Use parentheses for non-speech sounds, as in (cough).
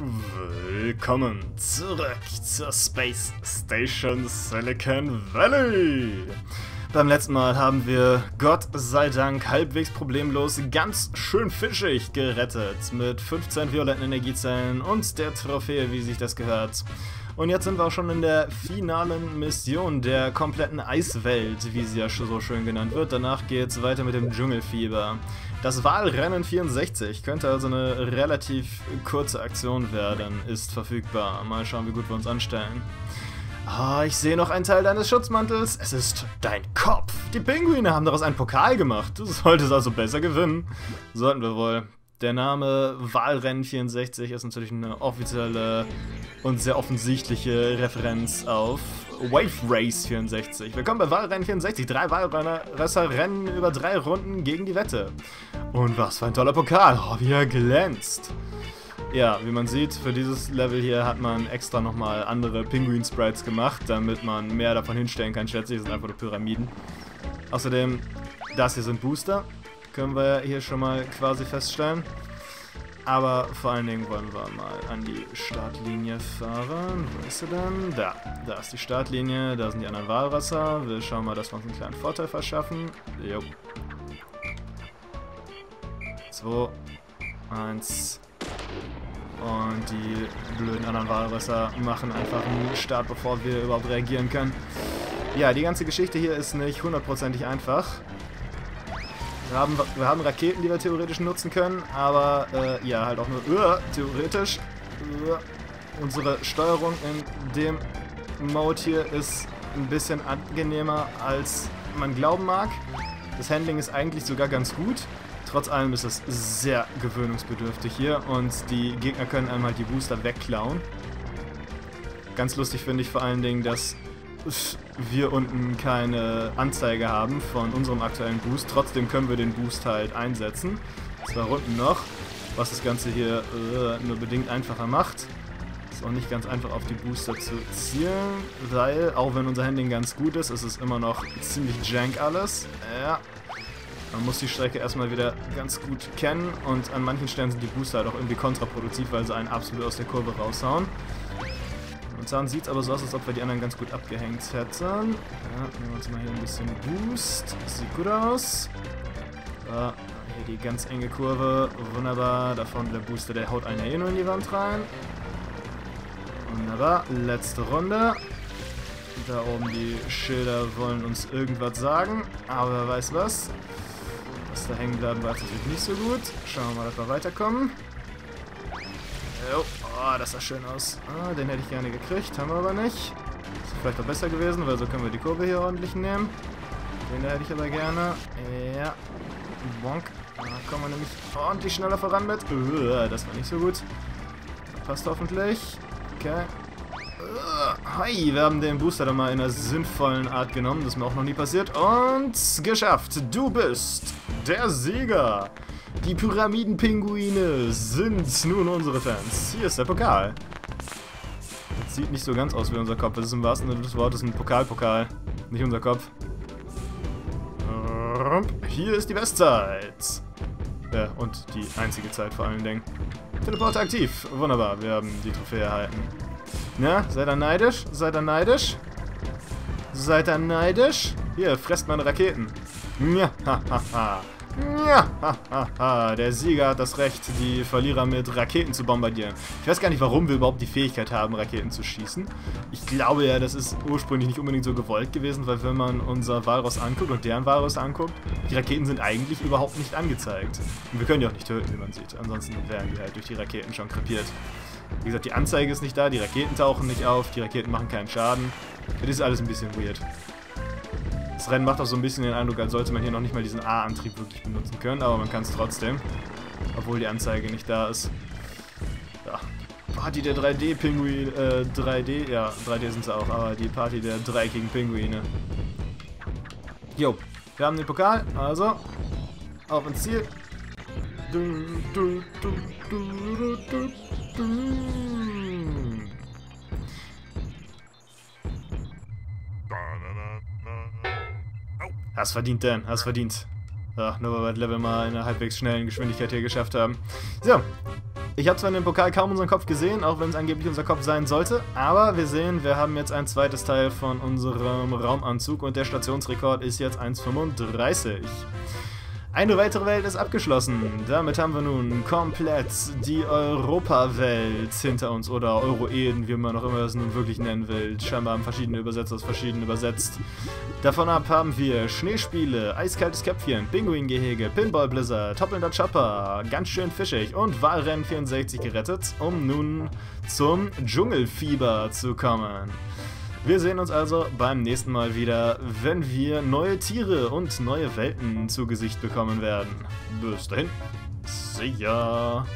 Willkommen zurück zur Space Station Silicon Valley. Beim letzten Mal haben wir Gott sei Dank halbwegs problemlos ganz schön fischig gerettet mit 15 violetten Energiezellen und der Trophäe, wie sich das gehört. Und jetzt sind wir auch schon in der finalen Mission der kompletten Eiswelt, wie sie ja so schön genannt wird. Danach geht es weiter mit dem Dschungelfieber. Das Wahlrennen 64 könnte also eine relativ kurze Aktion werden, ist verfügbar. Mal schauen, wie gut wir uns anstellen. Ah, ich sehe noch einen Teil deines Schutzmantels. Es ist dein Kopf. Die Pinguine haben daraus einen Pokal gemacht. Du solltest also besser gewinnen. Sollten wir wohl. Der Name Wahlrennen 64 ist natürlich eine offizielle und sehr offensichtliche Referenz auf Wave Race 64. Willkommen bei Wahlrennen 64. Drei Wahlrenner rennen über drei Runden gegen die Wette. Und was für ein toller Pokal. Oh, wie er glänzt. Ja, wie man sieht, für dieses Level hier hat man extra nochmal andere Pinguin-Sprites gemacht, damit man mehr davon hinstellen kann, schätze ich. Das sind einfach nur Pyramiden. Außerdem, das hier sind Booster können wir hier schon mal quasi feststellen. Aber vor allen Dingen wollen wir mal an die Startlinie fahren. Wo ist sie denn? Da. Da ist die Startlinie, da sind die anderen Walrasser. Wir schauen mal, dass wir uns einen kleinen Vorteil verschaffen. Jo. 2, 1. Und die blöden anderen Walrasser machen einfach einen Start, bevor wir überhaupt reagieren können. Ja, die ganze Geschichte hier ist nicht hundertprozentig einfach. Wir haben, wir haben Raketen, die wir theoretisch nutzen können, aber äh, ja, halt auch nur uh, theoretisch. Uh, unsere Steuerung in dem Mode hier ist ein bisschen angenehmer, als man glauben mag. Das Handling ist eigentlich sogar ganz gut. Trotz allem ist es sehr gewöhnungsbedürftig hier und die Gegner können einmal die Booster wegklauen. Ganz lustig finde ich vor allen Dingen, dass wir unten keine Anzeige haben von unserem aktuellen Boost. Trotzdem können wir den Boost halt einsetzen. Zwei Runden noch, was das Ganze hier äh, nur bedingt einfacher macht. Ist auch nicht ganz einfach auf die Booster zu zielen, weil auch wenn unser Handling ganz gut ist, ist es immer noch ziemlich jank alles. Ja, man muss die Strecke erstmal wieder ganz gut kennen und an manchen Stellen sind die Booster halt auch irgendwie kontraproduktiv, weil sie einen absolut aus der Kurve raushauen. Momentan sieht es aber so aus, als ob wir die anderen ganz gut abgehängt hätten. Ja, nehmen wir uns mal hier ein bisschen Boost. Sieht gut aus. Da, hier die ganz enge Kurve. Wunderbar. Da vorne der Booster, der haut einen eh nur in die Wand rein. Wunderbar. Letzte Runde. Da oben die Schilder wollen uns irgendwas sagen. Aber wer weiß was. Was da hängen bleiben, war natürlich nicht so gut. Schauen wir mal, dass wir weiterkommen. Jo. Oh, das sah schön aus. Ah, den hätte ich gerne gekriegt, haben wir aber nicht. Ist vielleicht auch besser gewesen, weil so können wir die Kurve hier ordentlich nehmen. Den hätte ich aber gerne. Ja. Bonk. Da kommen wir nämlich ordentlich schneller voran mit. Das war nicht so gut. Passt hoffentlich. Okay. Hi, wir haben den Booster dann mal in einer sinnvollen Art genommen. Das ist mir auch noch nie passiert. Und geschafft. Du bist der Sieger. Die Pyramidenpinguine sind nun unsere Fans. Hier ist der Pokal. Das sieht nicht so ganz aus wie unser Kopf. Das ist im wahrsten Sinne des Wortes ein Pokalpokal. -Pokal. Nicht unser Kopf. Hier ist die Bestzeit. Ja, und die einzige Zeit vor allen Dingen. Teleporter aktiv. Wunderbar, wir haben die Trophäe erhalten. Na, seid ihr neidisch? Seid ihr neidisch? Seid ihr neidisch? Hier, fresst meine Raketen. Ja, hahaha. Ja, hahaha, (laughs) der Sieger hat das Recht, die Verlierer mit Raketen zu bombardieren. Ich weiß gar nicht, warum wir überhaupt die Fähigkeit haben, Raketen zu schießen. Ich glaube ja, das ist ursprünglich nicht unbedingt so gewollt gewesen, weil wenn man unser Walross anguckt und deren Walross anguckt, die Raketen sind eigentlich überhaupt nicht angezeigt. Und wir können die auch nicht töten, wie man sieht. Ansonsten werden die halt durch die Raketen schon krepiert. Wie gesagt, die Anzeige ist nicht da, die Raketen tauchen nicht auf, die Raketen machen keinen Schaden. Das ist alles ein bisschen weird. Das Rennen macht auch so ein bisschen den Eindruck, als sollte man hier noch nicht mal diesen A-Antrieb wirklich benutzen können, aber man kann es trotzdem. Obwohl die Anzeige nicht da ist. Ja. Party der 3D-Pinguine, äh, 3D, ja, 3D sind sie auch, aber die Party der dreieckigen Pinguine. Jo, wir haben den Pokal, also auf ins Ziel. Du, du, du. Hast verdient, Dan. Hast verdient. Ja, nur weil wir das Level mal in einer halbwegs schnellen Geschwindigkeit hier geschafft haben. So. Ich habe zwar in dem Pokal kaum unseren Kopf gesehen, auch wenn es angeblich unser Kopf sein sollte, aber wir sehen, wir haben jetzt ein zweites Teil von unserem Raumanzug und der Stationsrekord ist jetzt 1,35. Eine weitere Welt ist abgeschlossen. Damit haben wir nun komplett die Europawelt hinter uns oder Euroeden, wie man auch immer das nun wirklich nennen will. Scheinbar haben verschiedene Übersetzer es verschieden übersetzt. Davon ab haben wir Schneespiele, eiskaltes Köpfchen, Pinguingehege, Pinball Blizzard, Toppelnder Chopper, ganz schön fischig und Wahlrennen 64 gerettet, um nun zum Dschungelfieber zu kommen. Wir sehen uns also beim nächsten Mal wieder, wenn wir neue Tiere und neue Welten zu Gesicht bekommen werden. Bis dahin, see ya!